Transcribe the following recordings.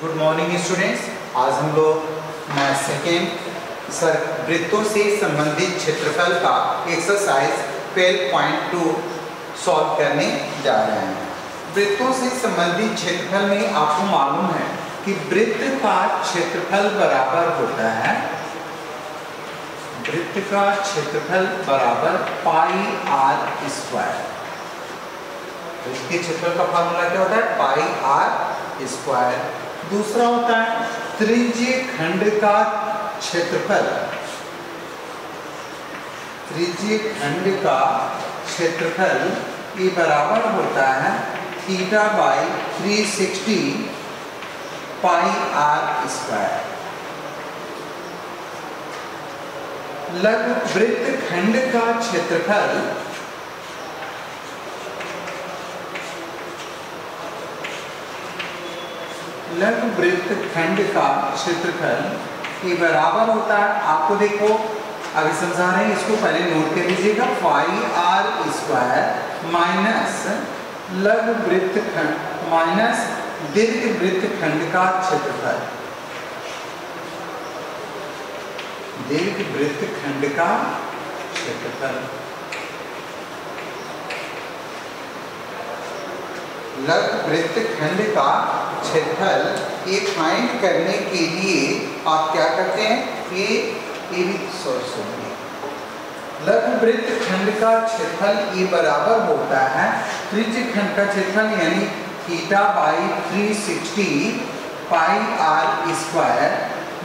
Good morning students आज हम लोग मैथ सेकेंड सर वृत्तों से संबंधित क्षेत्रफल का एक्सरसाइज 12.2 सॉल्व करने जा रहे हैं। वृत्तों से संबंधित क्षेत्रफल में आपको मालूम है कि वृत्त का क्षेत्रफल बराबर होता है, वृत्त का क्षेत्रफल बराबर पाई आर स्क्वायर वृत्त के क्षेत्रफल का फार्मूला क्या होता है? पाई आर स्क्वायर दूसरा होता है त्रिज्य खंड का क्षेत्रफल। त्रिज्य खंड का क्षेत्रफल ये बराबर होता है theta by 360 pi R square लघु वृत्त खंड का क्षेत्रफल लघु वृत्त खंड का क्षेत्रफल ये बराबर होता है, आपको देखो। अभी समझा रहे हैं, इसको पहले नोट कर लीजिएगा फाइव आर स्क्वायर माइनस लघु वृत्त खंड माइनस दीर्घ वृत्त खंड का क्षेत्रफल। दीर्घ वृत्त खंड का क्षेत्रफल। लघु वृत्त खंड का क्षेत्रफल ये फाइंड करने के लिए आप क्या करते हैं? ये ये सोर्स होंगे लघु वृत्त खंड का क्षेत्रफल ये बराबर होता है। त्रिज्य खंड का क्षेत्रफल यानी theta by 360 pi R square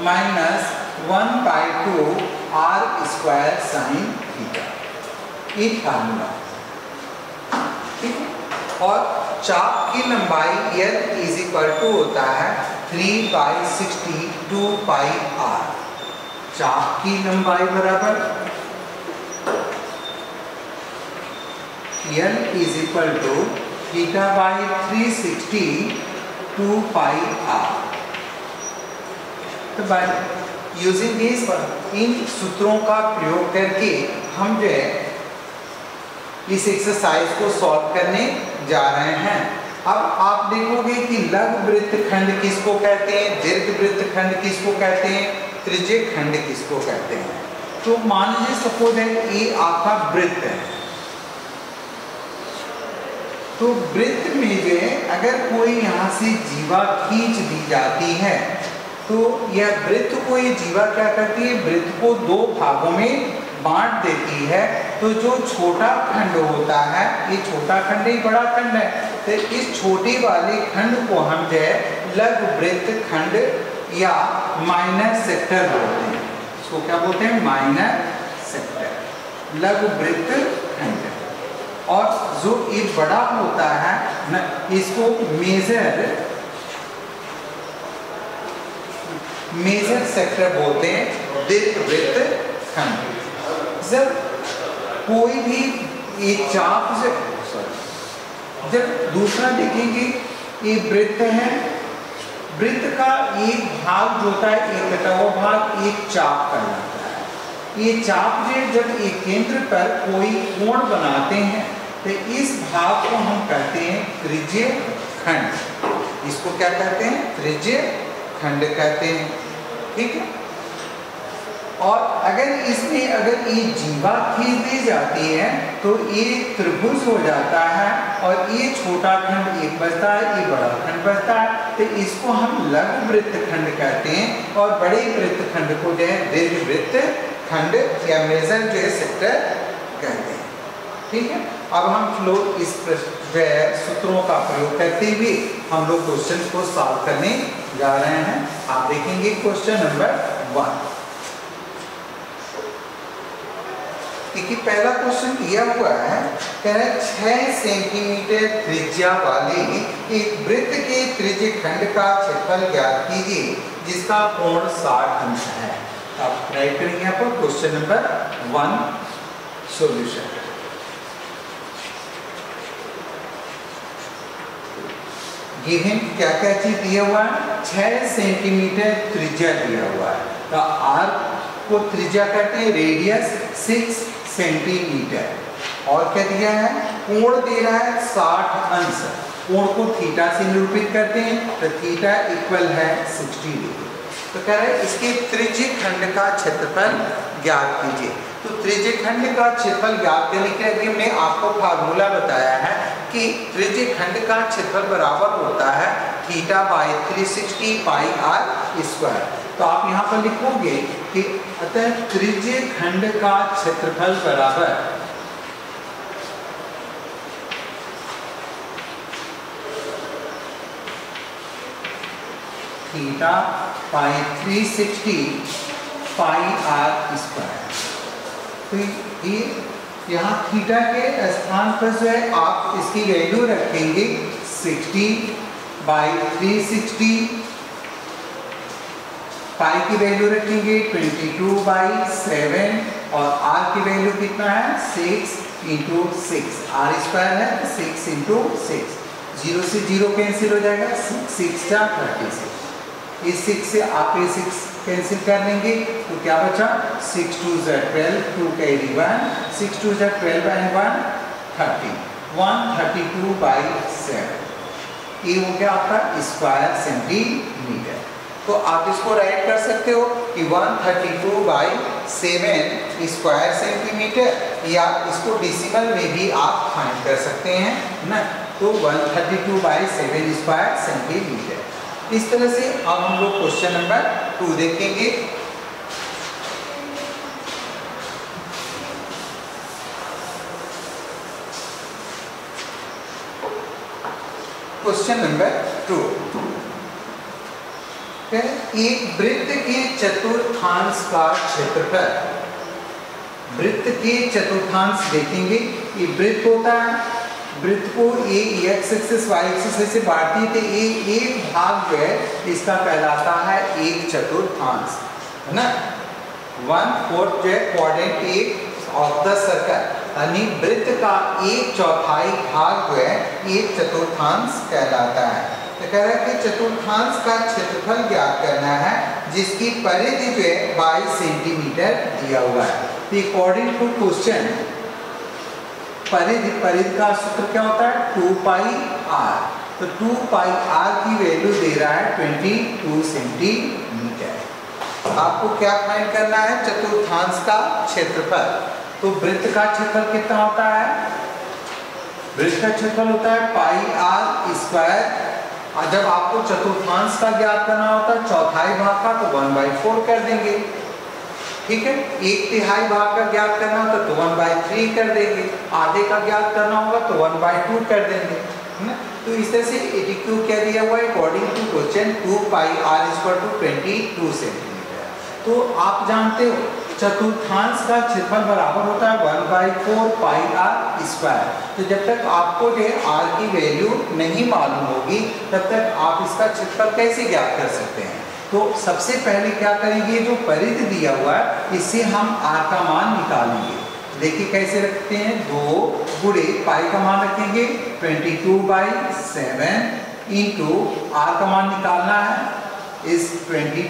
minus one by two R square sine theta ये फार्मूला ठीक है? और चाप की लंबाई एल इज़ इक्वल टू होता है three by sixty two pi R चाप की लंबाई बराबर L is equal to theta by three sixty two pi R तो बाई यूजिंग दिस इन सूत्रों का प्रयोग करके हम जो है इस एक्सरसाइज को सॉल्व करने जा रहे हैं। अब आप देखोगे कि लघु वृत्त खंड किसको कहते हैं दीर्घ वृत्त खंड किसको कहते हैं त्रिज्य खंड किसको कहते हैं। तो मान लीजिए सपोज़ है ये आपका वृत्त है। तो वृत्त में जो है, अगर कोई यहाँ से जीवा खींच दी जाती है तो यह वृत्त को ये जीवा क्या करती है, वृत्त को दो भागों में बांट देती है तो जो छोटा खंड होता है, ये छोटा खंड ही बड़ा खंड है। तो इस छोटे वाले खंड को हम जो है लघु वृत्त खंड या माइनर सेक्टर बोलते हैं। इसको क्या बोलते हैं? माइनर सेक्टर लघु वृत्त खंड। और जो ये बड़ा होता है, न, इसको मेजर मेजर सेक्टर बोलते हैं दीर्घ वृत्त खंड। जब कोई भी एक चाप से, जब दूसरा देखेंगे, ये वृत्त है। वृत्त का एक भाग जो होता है, एक कटा हुआ भाग, एक चाप कहलाता है। ये चाप जो जब एक केंद्र पर कोई कोण बनाते हैं तो इस भाग को हम कहते हैं त्रिज्य खंड। इसको क्या कहते हैं? त्रिज्य खंड कहते हैं। ठीक है? और अगर इसमें, अगर ये जीवा खींच दी जाती है तो ये त्रिभुज हो जाता है और ये छोटा खंड एक बचता है, ये बड़ा खंड बचता है। तो इसको हम लघु वृत्त खंड कहते हैं और बड़े वृत्त खंड को जो है दीर्घ वृत्त खंड या मेजर जो है सेक्टर कहते हैं। ठीक है? अब हम फ्लो, इस जो सूत्रों का प्रयोग करते हुए हम लोग क्वेश्चन को सॉल्व करने जा रहे हैं। आप देखेंगे क्वेश्चन नंबर वन देखिए पहला क्वेश्चन दिया हुआ है, कह रहे छह सेंटीमीटर त्रिज्या वाले एक वृत्त के त्रिज्य खंड का क्षेत्रफल ज्ञात कीजिए, जिसका कोण 60 अंश है। आप राइट करेंगे यहाँ पर question number one solution given क्या क्या चीज़ दिया हुआ है? छह सेंटीमीटर त्रिज्या दिया हुआ है। तो आर को त्रिज्या कहते हैं रेडियस सिक्स सेंटीमीटर। और क्या दिया है? कोण दे रहा है 60 अंश। कोण को थीटा से निरूपित करते हैं तो थीटा इक्वल है 60 डिग्री। तो कह रहे हैं इसके त्रिज्य खंड का क्षेत्रफल ज्ञात कीजिए। तो त्रिज्य खंड का क्षेत्रफल ज्ञात करने के लिए हमने आपको फार्मूला बताया है कि त्रिज्य खंड का क्षेत्रफल बराबर होता है theta by three sixty pi R square तो आप यहाँ पर लिखोगे कि अतः त्रिज्य खंड का क्षेत्रफल बराबर। Theta pi three sixty pi R square. तो ये यहाँ थीटा के स्थान पर जो है आप इसकी वैल्यू रखेंगे 60 बाई थ्री सिक्सटी पाई की वैल्यू रखेंगे 22 बाई सेवन और आर की वैल्यू कितना है? 6 इंटू सिक्स आर स्क्वायर है सिक्स इंटू सिक्स ज़ीरो से ज़ीरो कैंसिल हो जाएगा सिक्स सिक्स जा थर्टी सिक्स इस सिक्स से आप ये सिक्स कैंसिल कर लेंगे तो क्या बचा? सिक्स टू ज़ twelve two carry one six two ज़ twelve and one thirty one thirty two by seven ये हो गया आपका स्क्वायर सेंटीमीटर तो आप इसको राइट कर सकते हो कि 132 thirty two by seven square centimetre या इसको डिसिमल में भी आप फाइंड कर सकते हैं, ना? तो 132 thirty two by seven square centimetre इस तरह से अब हम लोग क्वेश्चन नंबर टू देखेंगे। क्वेश्चन नंबर टू एक वृत्त के चतुर्थांश का क्षेत्रफल। वृत्त के चतुर्थांश देखेंगे ये वृत्त होता है, वृत्त को A, X, axis, Y, axis से बांटती तो ए, एक भाग है, इसका कहलाता है एक चतुर्थांश, है ना? वन फोर्थ जो है क्वाड्रेंट एक ऑफ़ द सर्कल यानी वृत्त का एक चौथाई भाग जो है, एक चतुर्थांश कहलाता है। तो कह रहा है कि चतुर्थांश का क्षेत्रफल ज्ञात करना है, जिसकी परिधि जो है बाईस सेंटीमीटर दिया हुआ है। तो अकॉर्डिंग टू क्वेश्चन परिधि परिधि का सूत्र क्या होता है? Two pi R. तो टू पाई आर की वैल्यू दे रहा है ट्वेंटी टू सेंटीमीटर। आपको क्या फाइंड करना है? चतुर्थांश का क्षेत्रफल। तो वृत्त का क्षेत्रफल कितना होता है? वृत्त का क्षेत्रफल होता है पाई आर स्क्वायर जब आपको चतुर्थांश का ज्ञात करना होता है, चौथाई भाग का तो वन बाई फोर कर देंगे। ठीक है? एक तिहाई भाग का ज्ञात करना होगा तो वन बाई थ्री कर देंगे। आधे का ज्ञात करना होगा तो वन बाई टू कर देंगे। तो इस तरह से एटी क्यू दिया हुआ है according to question two pi R equal to twenty two centimetre तो आप जानते हो चतुर्थांश का क्षेत्रफल बराबर होता है one by four pi R square. तो जब तक आपको जो आर की वैल्यू नहीं मालूम होगी, तब तक आप इसका क्षेत्रफल कैसे ज्ञात कर सकते हैं? तो सबसे पहले क्या करेंगे, जो परिध दिया हुआ है, इससे हम आर का मान निकालेंगे। देखिए कैसे रखते हैं? दो बुढ़े पाई का मान रखेंगे 22 two by seven into R का मान निकालना है, इस 22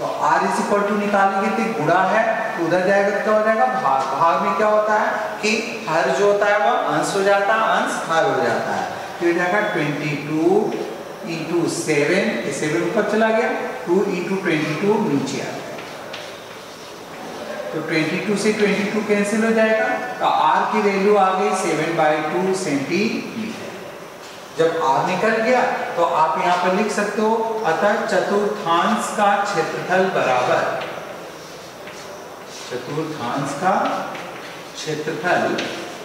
तो आर इज़ इक्वल टू निकालेंगे तो गुड़ा है तो उधर जाएगा तो क्या हो जाएगा? भाग। भाग में क्या होता है कि हर जो होता है वह अंश हो जाता है, अंश हर हो जाता है। तो ये जाएगा 22 इंटू सेवन सेवन ऊपर चला गया टू इंटू ट्वेंटी टू नीचे आ गया। तो 22 से 22 कैंसिल हो जाएगा तो आर की वैल्यू आ गई सेवन बाई टू सेंटीमीटर जब आर निकल गया तो आप यहाँ पर लिख सकते हो, अतः चतुर्थांश का क्षेत्रफल बराबर। चतुर्थांश का क्षेत्रफल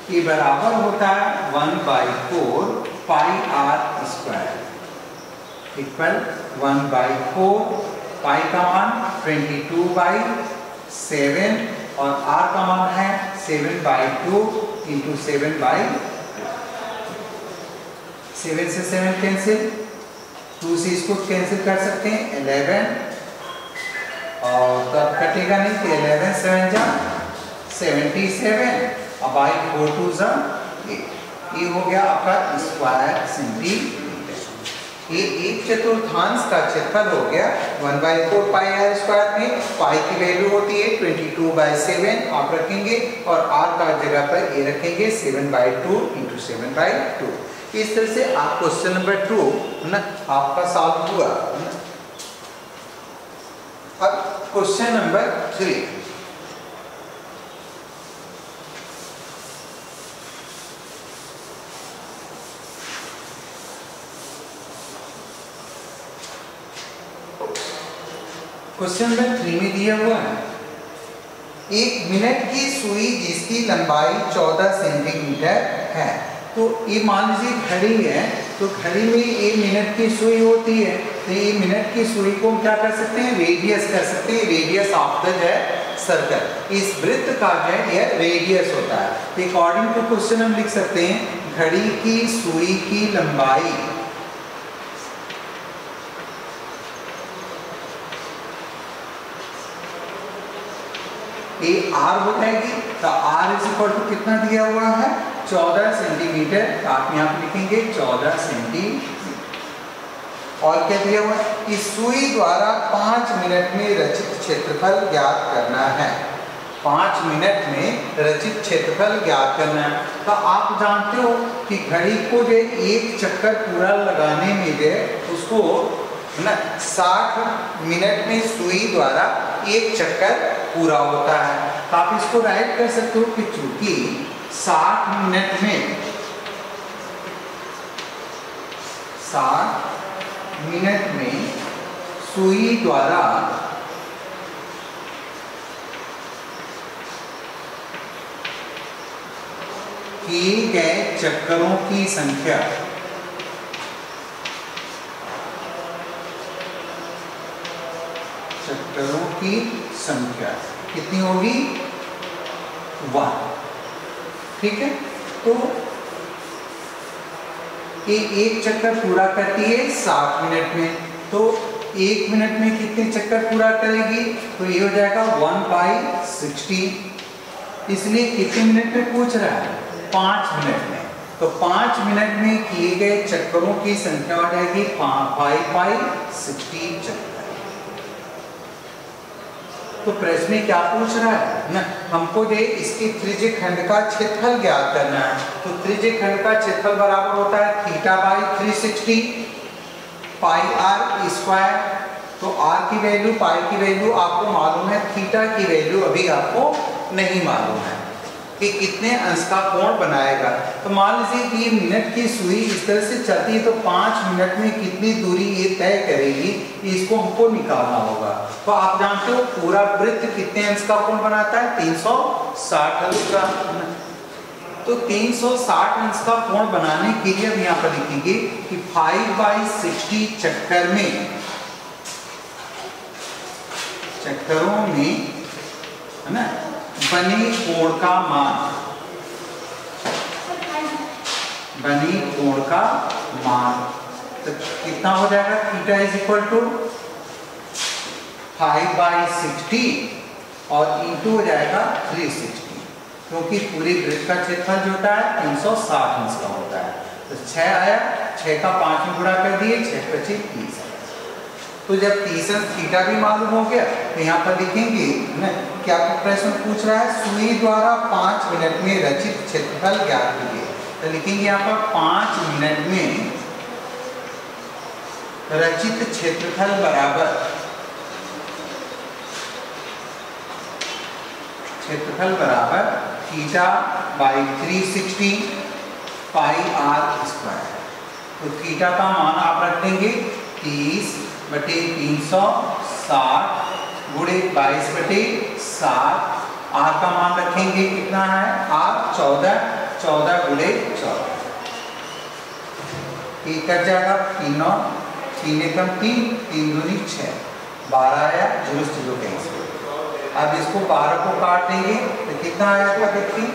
के बराबर होता है one by four pi R square. Equal one by four, pi का मान ट्वेंटी टू बाई सेवन, और आर का मान है seven by two into seven by seven से सेवन कैंसिल टू से इसको कैंसिल कर सकते हैं इलेवन और तब कटेगा नहीं तो इलेवन सेवन जा सेवेंटी सेवन और बाई फोर टू जा ये हो गया आपका स्क्वायर सेंटीमीटर ये एक चतुर्थांश का क्षेत्रफल हो गया one by four pi R square में पाई की वैल्यू होती है ट्वेंटी टू बाई सेवन आप रखेंगे, और आर का जगह पर ए रखेंगे seven by two into seven by two इस तरह से आप क्वेश्चन नंबर टू है ना आपका सॉल्व हुआ अब question number three question number three में दिया हुआ है। एक मिनट की सुई जिसकी लंबाई 14 सेंटीमीटर है। तो ये मान लीजिए घड़ी है तो घड़ी में ये मिनट की सुई होती है तो ये मिनट की सुई को हम क्या कर सकते हैं? रेडियस कर सकते हैं। रेडियस ऑफ़ द है सर्कल इस वृत्त का जो है, यह रेडियस होता है। अकॉर्डिंग टू क्वेश्चन हम लिख सकते हैं, घड़ी की सुई की लंबाई। ए आर जाएगी तो आर इज़ इक्वल टू कितना दिया हुआ है? 14 सेंटीमीटर आप यहाँ पे लिखेंगे 14 सेंटीमीटर। और क्या दिया हुआ इस सुई द्वारा पाँच मिनट में रचित क्षेत्रफल ज्ञात करना है। पाँच मिनट में रचित क्षेत्रफल ज्ञात करना है। तो आप जानते हो कि घड़ी को जो एक चक्कर पूरा लगाने में जो उसको ना, साठ मिनट में सुई द्वारा एक चक्कर पूरा होता है। तो आप इसको राइट कर सकते हो कि चूँकि 60 मिनट में 60 मिनट में सुई द्वारा किए गए चक्करों की संख्या। चक्करों की संख्या। कितनी होगी? वन। ठीक है? तो ये एक चक्कर पूरा करती है सात मिनट में। तो एक मिनट में कितने चक्कर पूरा करेगी? तो ये हो जाएगा वन बाई सिक्सटी। इसलिए कितने मिनट में पूछ रहा है? पाँच मिनट में। तो पाँच मिनट में किए गए चक्करों की संख्या हो जाएगी फाइव बाई सिक्सटी चक्कर। तो प्रश्न क्या पूछ रहा है? ना, हमको दे इसकी त्रिज्य खंड का क्षेत्रफल ज्ञात करना है। तो त्रिज्य खंड का क्षेत्रफल बराबर होता है theta by three sixty pi R square तो आर की वैल्यू पाई की वैल्यू आपको मालूम है थीटा की वैल्यू अभी आपको नहीं मालूम है। कि कितने अंश का कोण बनाएगा। तो मान लीजिए कि ये मिनट की सुई इस तरह से चलती है तो पाँच मिनट में कितनी दूरी ये तय करेगी इसको हमको निकालना होगा। तो आप जानते हो पूरा वृत्त कितने अंश का कोण बनाता है? 360 अंश का। तो 360 अंश का कोण बनाने के लिए हम यहाँ पर लिखेंगे कि 5 बाई सिक्सटी चक्कर में, चक्करों में, है ना? बनी कोण का मान। बनी कोण का मान। तो कितना हो जाएगा? Theta is equal to five by sixty और इंटू हो जाएगा थ्री सिक्सटी क्योंकि पूरी वृत्त का क्षेत्रफल जो होता है, तीन सौ साठ अंश का होता है। तो छः आया छः का पाँच में गुणा कर दिए छः पच्चीस तीस तो जब तीसरा थीटा भी मालूम हो गया तो यहाँ पर लिखेंगे क्या प्रश्न पूछ रहा है? सुई द्वारा पाँच मिनट में रचित क्षेत्रफल ज्ञात कीजिए तो लिखेंगे यहाँ पर पाँच मिनट में रचित क्षेत्रफल बराबर क्षेत्रफल बराबर theta by three sixty pi R square. तो थीटा का मान आप रख देंगे, तीस बटे तीन सौ साठ गुड़े बाईस बटे सात। आर का मान रखेंगे कितना है? आर चौदह चौदह गुड़े चौदह। एक कट जाएगा, तीन नौ तीन एकम तीन तीन दूनी छः बारह आया, ज़ीरो ज़ीरो कैंसिल। अब इसको बारह को काट देंगे तो कितना आया था देखिए?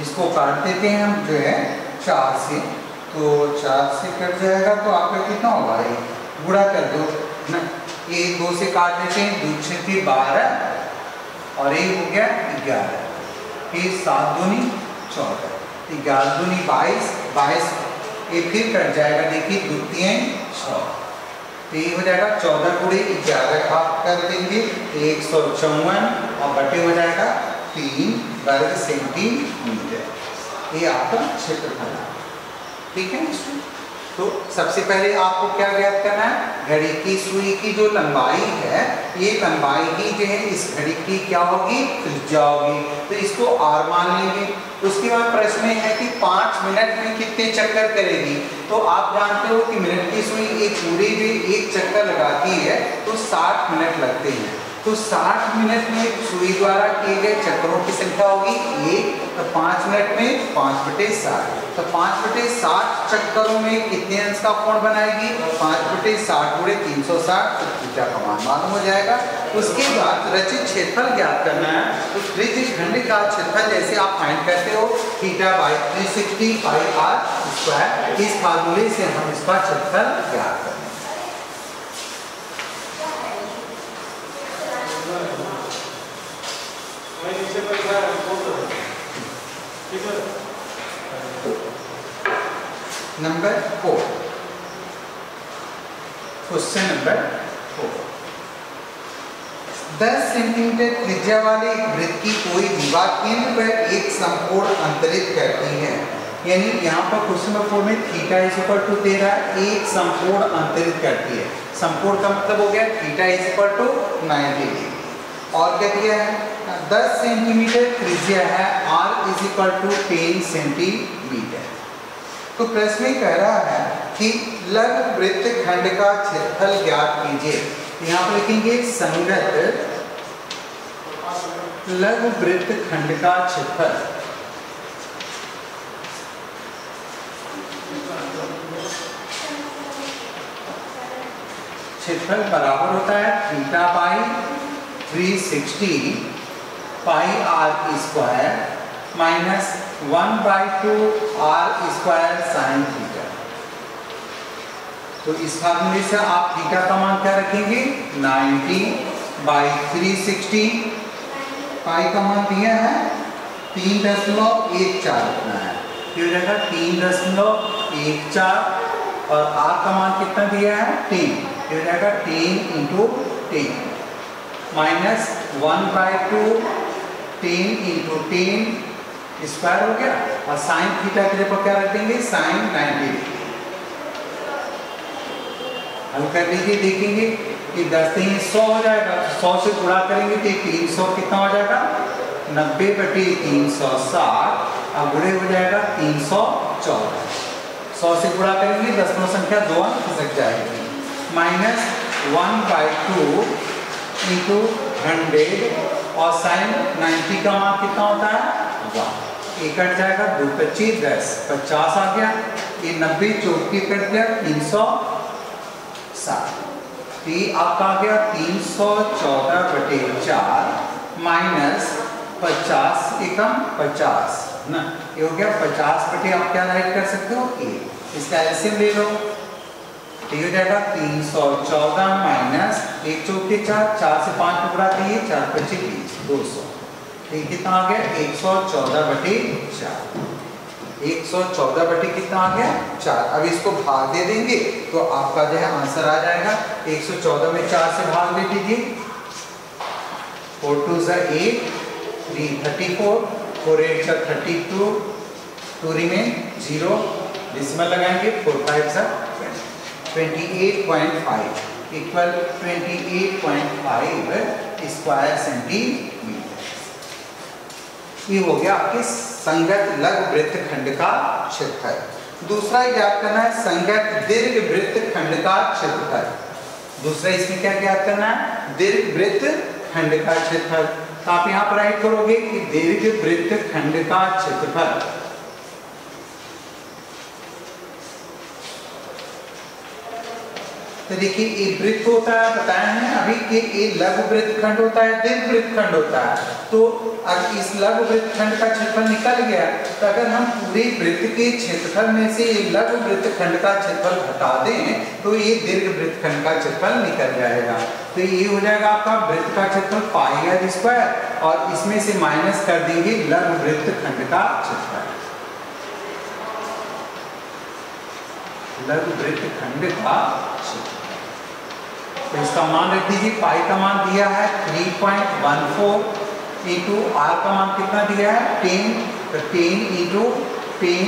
इसको काट देते हैं हम, जो है चार से तो चार से कट जाएगा तो आपका कितना होगा? ये गुड़ा कर दो ना? ये दो से काट देते हैं, दो छः थी बारह, और एक हो गया ग्यारह। फिर सात दूनी चौदह ग्यारह दूनी बाईस बाईस। ये फिर कट जाएगा, देखिए द्वितीय छः तो ये हो जाएगा चौदह गुड़े ग्यारह आप कर देंगे एक सौ चौवन, और बटे हो जाएगा तीन वर्ग सेंटीमीटर। ये आपका क्षेत्रफल ठीक है तो सबसे पहले आपको क्या ज्ञात करना है? घड़ी की सुई की जो लंबाई है, ये लंबाई ही जो है, इस घड़ी की क्या होगी? त्रिज्या होगी। तो इसको आर मान लेंगे। उसके बाद प्रश्न है कि पाँच मिनट में कितने चक्कर करेगी? तो आप जानते हो कि मिनट की सुई एक पूरी भी एक चक्कर लगाती है तो साठ मिनट लगते हैं। तो 60 मिनट में सुई द्वारा किए गए चक्करों की संख्या होगी एक पाँच मिनट में पाँच बटे साठ तो पाँच बटे साठ चक्करों में कितने अंश का कोण बनाएगी। पाँच बटे साठ गुड़े तीन सौ साठ थीटा का मान मालूम हो जाएगा। उसके बाद रचित क्षेत्रफल ज्ञात करना है। तो त्रिज्य खंड का क्षेत्रफल जैसे आप फाइंड करते हो, theta by three sixty by R square इस फार्मूले से हम इसका क्षेत्रफल ज्ञात करते हैं number four question number four दस सेंटीमीटर त्रिज्या वाले वृत्त की कोई दीवार केंद्र पर एक संपूर्ण अंतरित करती है। यानी यहाँ पर क्वेश्चन नंबर फोर में थीटा इज़ इक्वल टू दे रहा है एक संपूर्ण अंतरित करती है। संपूर्ण का मतलब हो गया theta is equal to 90 degree और क्या दिया है? 10 सेंटीमीटर त्रिज्या है, r is equal to 10 centimetre तो प्रश्न कह रहा है कि लघु वृत्त खंड का क्षेत्रफल ज्ञात कीजिए। यहाँ पर लिखेंगे संगत लघु वृत्त खंड का क्षेत्रफल। क्षेत्रफल बराबर होता है theta pi 360 pi r square minus one by two r square sine theta तो इस फार्मूले से आप थीटा का मान क्या रखेंगे? 90 बाई थ्री सिक्सटी पाई का मान दिया है। तीन दशमलव एक चार रखना है। हो जाएगा तीन दशमलव एक चार और आर का मान कितना दिया है? टेन हो जाएगा ten into ten minus one by two ten into ten square हो गया और साइन थीटा के लिए क्या रख देंगे? साइन 90 हल कर लीजिए, देखेंगे कि दस तीन सौ हो जाएगा तो सौ से गुणा करेंगे तो तीन सौ कितना हो जाएगा? नब्बे बटे तीन सौ साठ और गुड़े हो जाएगा तीन सौ चौदह। सौ से गुणा करेंगे दसमों संख्या दो अंक खिसक जाएगी। Minus one by two into hundred और साइन नाइन्टी का मान कितना होता है? वन एक कट जाएगा, दो पच्चीस दस पचास आ गया। ये नब्बे चौकी कट गया, तीन सौ सात। ये आपका आ गया तीन सौ चौदह बटे चार माइनस पचास एकम पचास, ना? ये हो गया पचास बटे आप क्या राइट कर सकते हो? ए इसका एल्सियम ले लो। ये हो तीन सौ चौदह माइनस एक चौके चार चार से पाँच टुकड़ा दिए चार पच्चीस दो सौ। ये कितना आ गया? एक सौ चौदह बटे चार एक सौ चौदह बटे कितना आ गया? चार। अब इसको भाग दे देंगे तो आपका जो है आंसर आ जाएगा। एक सौ चौदह में चार से भाग दे दीजिए। फोर टू ज़ा eight three thirty four four eight thirty two two remain zero. Decimal लगाएँगे, फोर फाइव ज़ा twenty eight point five equal twenty eight point five square centimetre ये हो गया आपके संगत लघु वृत्त खंड का क्षेत्रफल। दूसरा ज्ञात करना है संगत दीर्घ वृत्त खंड का क्षेत्रफल। दूसरा इसमें क्या ज्ञात करना है? दीर्घ वृत्त खंड का क्षेत्रफल। तो आप यहाँ पर राइट करोगे कि दीर्घ वृत्त खंड का क्षेत्रफल। तो देखिए, ये वृत्त होता है, बताया है अभी कि ये लघु वृत्त खंड होता है दीर्घ वृत्त खंड होता है। तो अगर इस लघु वृत्त खंड का क्षेत्रफल निकल गया तो अगर हम पूरे वृत्त के क्षेत्रफल में से ये लघु वृत्त खंड का क्षेत्रफल घटा दें तो ये दीर्घ वृत्त खंड का क्षेत्रफल निकल जाएगा। तो ये हो जाएगा आपका वृत्त का क्षेत्रफल पाएगा जिस पर और इसमें से माइनस कर देंगे लघु वृत्त खंड का क्षेत्रफल। लघु वृत्त खंड का क्षेत्रफल। तो इसका मान रख दीजिए, पाई का मान दिया है 3.14 point one four into r का मान कितना दिया है? टेन तो टेन इंटू टेन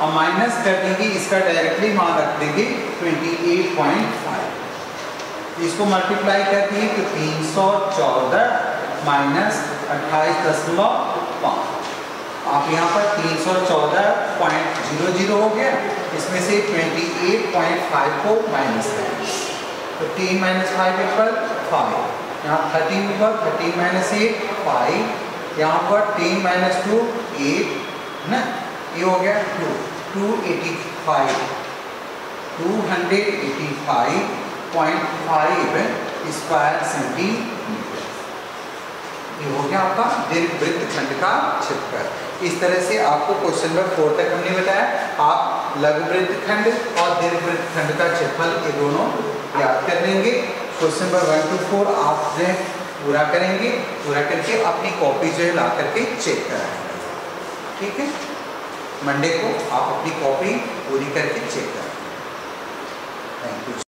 और माइनस कर देंगे, इसका डायरेक्टली मान रख देंगे 28.5 इसको मल्टीप्लाई कर दिए तो तीन सौ चौदह माइनस अट्ठाईस दशमलव पाँच। आप यहाँ पर तीन सौ चौदह पॉइंट ज़ीरो ज़ीरो हो गया, इसमें से ट्वेंटी एट पॉइंट फाइव को माइनस करें। तो ten minus five equal five यहाँ thirteen equal thirteen minus eight five यहाँ पर टेन माइनस टू एट है ना? ये हो गया two two eighty five two hundred eighty five point five square centimetre ये हो गया आपका वृत्त खंड का क्षेत्रफल। इस तरह से आपको क्वेश्चन नंबर फोर तक हमने बताया। आप लघु वृत्त खंड और दीर्घ वृत्त खंड का क्षेत्रफल ये दोनों याद कर लेंगे। Question number one two four आप जो है पूरा करेंगे। पूरा करके अपनी कॉपी जो है ला करके चेक कराएँगे। ठीक है? मंडे को आप अपनी कॉपी पूरी करके चेक कराएँगे। Thank you